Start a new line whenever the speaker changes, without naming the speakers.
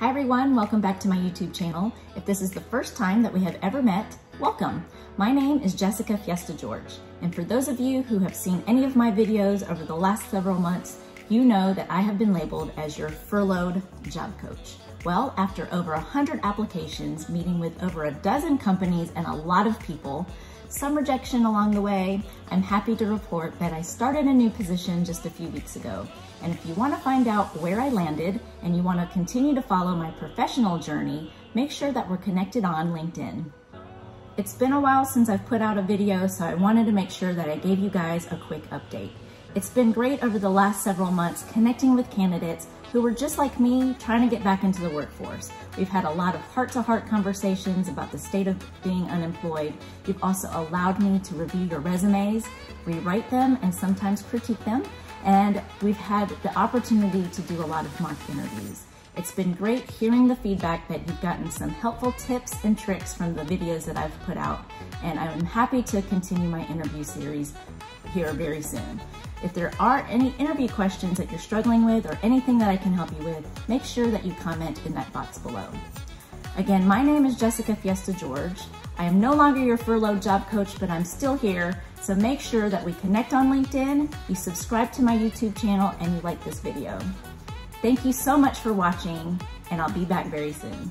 Hi everyone, welcome back to my YouTube channel. If this is the first time that we have ever met, welcome. My name is Jessica Fiesta George, and for those of you who have seen any of my videos over the last several months, you know that I have been labeled as your furloughed job coach. Well, after over 100 applications, meeting with over a dozen companies and a lot of people, some rejection along the way, I'm happy to report that I started a new position just a few weeks ago. And if you wanna find out where I landed and you wanna continue to follow my professional journey, make sure that we're connected on LinkedIn. It's been a while since I've put out a video, so I wanted to make sure that I gave you guys a quick update. It's been great over the last several months connecting with candidates who were just like me trying to get back into the workforce. We've had a lot of heart-to-heart -heart conversations about the state of being unemployed. You've also allowed me to review your resumes, rewrite them, and sometimes critique them. And we've had the opportunity to do a lot of mock interviews. It's been great hearing the feedback that you've gotten some helpful tips and tricks from the videos that I've put out. And I'm happy to continue my interview series here very soon. If there are any interview questions that you're struggling with or anything that I can help you with, make sure that you comment in that box below. Again, my name is Jessica Fiesta George. I am no longer your furloughed job coach, but I'm still here. So make sure that we connect on LinkedIn, you subscribe to my YouTube channel, and you like this video. Thank you so much for watching, and I'll be back very soon.